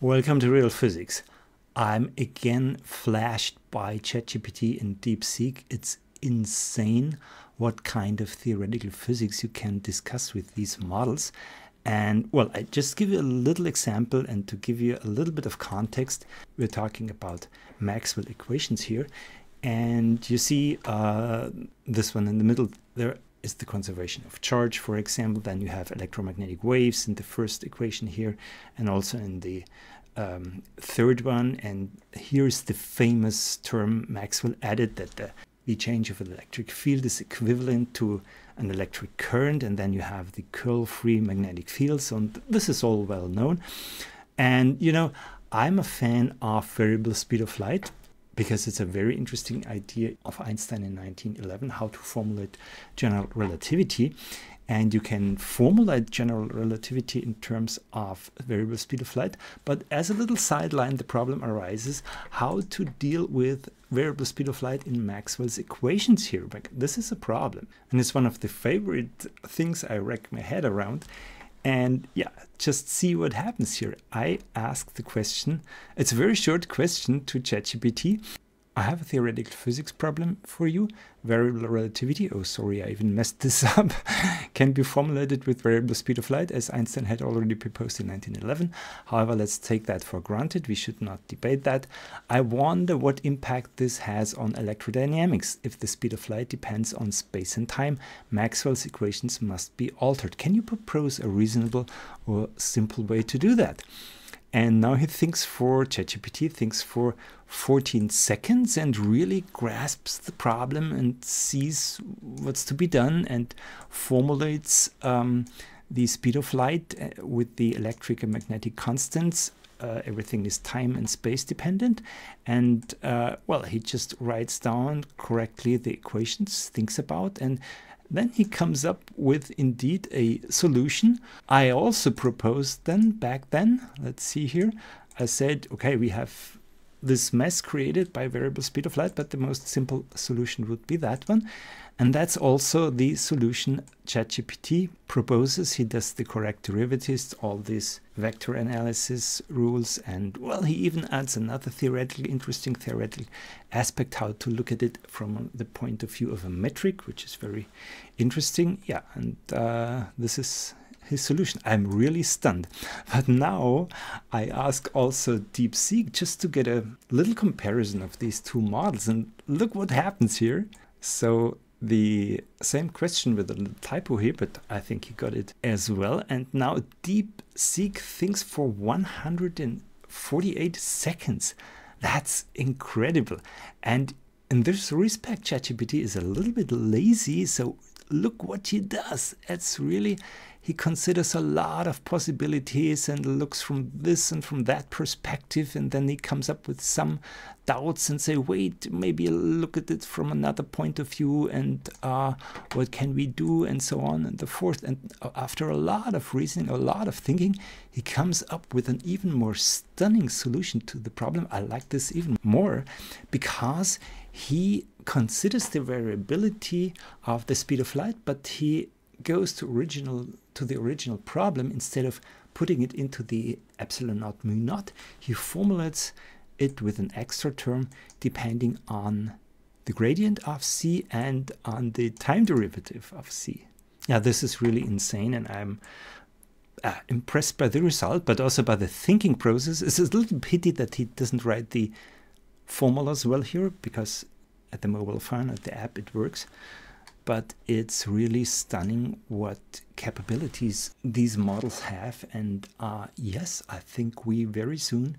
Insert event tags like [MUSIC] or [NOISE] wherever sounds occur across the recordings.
Welcome to Real Physics. I'm again flashed by ChatGPT and DeepSeek. It's insane what kind of theoretical physics you can discuss with these models. And well, I just give you a little example and to give you a little bit of context, we're talking about Maxwell equations here. And you see uh, this one in the middle there is the conservation of charge, for example. Then you have electromagnetic waves in the first equation here, and also in the um, third one. And here's the famous term Maxwell added that the, the change of an electric field is equivalent to an electric current, and then you have the curl-free magnetic field. So this is all well known. And you know, I'm a fan of variable speed of light because it's a very interesting idea of Einstein in 1911 how to formulate general relativity. And you can formulate general relativity in terms of variable speed of light. But as a little sideline, the problem arises how to deal with variable speed of light in Maxwell's equations here. But this is a problem. And it's one of the favorite things I wreck my head around. And yeah, just see what happens here. I ask the question, it's a very short question to ChatGPT. I have a theoretical physics problem for you. Variable relativity, oh sorry, I even messed this [LAUGHS] up, can be formulated with variable speed of light as Einstein had already proposed in 1911. However, let's take that for granted. We should not debate that. I wonder what impact this has on electrodynamics. If the speed of light depends on space and time, Maxwell's equations must be altered. Can you propose a reasonable or simple way to do that? And now he thinks for ChatGPT, thinks for 14 seconds and really grasps the problem and sees what's to be done and formulates um, the speed of light uh, with the electric and magnetic constants. Uh, everything is time and space dependent. And uh, well, he just writes down correctly the equations, thinks about, and then he comes up with indeed a solution. I also proposed then, back then, let's see here, I said, okay, we have this mess created by variable speed of light, but the most simple solution would be that one. And that's also the solution ChatGPT proposes. He does the correct derivatives, all these vector analysis rules, and well, he even adds another theoretically interesting theoretical aspect, how to look at it from the point of view of a metric, which is very interesting. Yeah, and uh, this is his solution. I'm really stunned. [LAUGHS] But now I ask also DeepSeek just to get a little comparison of these two models. And look what happens here. So the same question with a typo here, but I think he got it as well. And now DeepSeek thinks for 148 seconds. That's incredible. And in this respect, ChatGPT is a little bit lazy. So look what he does. It's really he considers a lot of possibilities and looks from this and from that perspective and then he comes up with some doubts and say wait maybe look at it from another point of view and uh, what can we do? and so on. And the fourth and after a lot of reasoning a lot of thinking he comes up with an even more stunning solution to the problem. I like this even more because he considers the variability of the speed of light but he goes to original to the original problem instead of putting it into the epsilon naught mu naught. He formulates it with an extra term depending on the gradient of c and on the time derivative of c. Yeah this is really insane and i'm uh, impressed by the result but also by the thinking process. It's a little pity that he doesn't write the formulas well here because at the mobile phone at the app it works but it's really stunning what capabilities these models have. And uh, yes, I think we very soon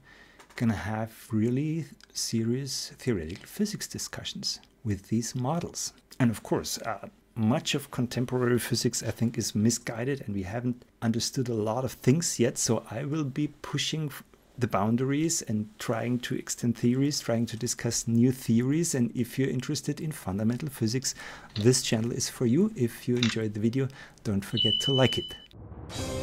gonna have really serious theoretical physics discussions with these models. And of course, uh, much of contemporary physics, I think, is misguided and we haven't understood a lot of things yet. So I will be pushing the boundaries and trying to extend theories, trying to discuss new theories. And if you're interested in fundamental physics, this channel is for you. If you enjoyed the video, don't forget to like it.